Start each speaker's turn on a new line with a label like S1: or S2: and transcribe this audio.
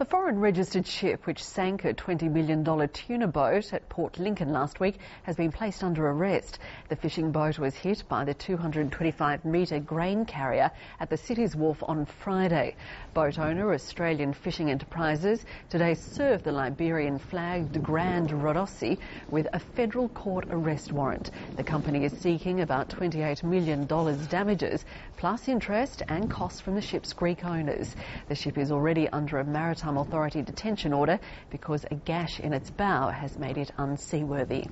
S1: A foreign registered ship which sank a $20 million tuna boat at Port Lincoln last week has been placed under arrest. The fishing boat was hit by the 225 metre grain carrier at the city's wharf on Friday. Boat owner Australian Fishing Enterprises today served the Liberian flagged Grand Rodosi with a federal court arrest warrant. The company is seeking about $28 million damages plus interest and costs from the ship's Greek owners. The ship is already under a maritime Maritime Authority detention order because a gash in its bow has made it unseaworthy.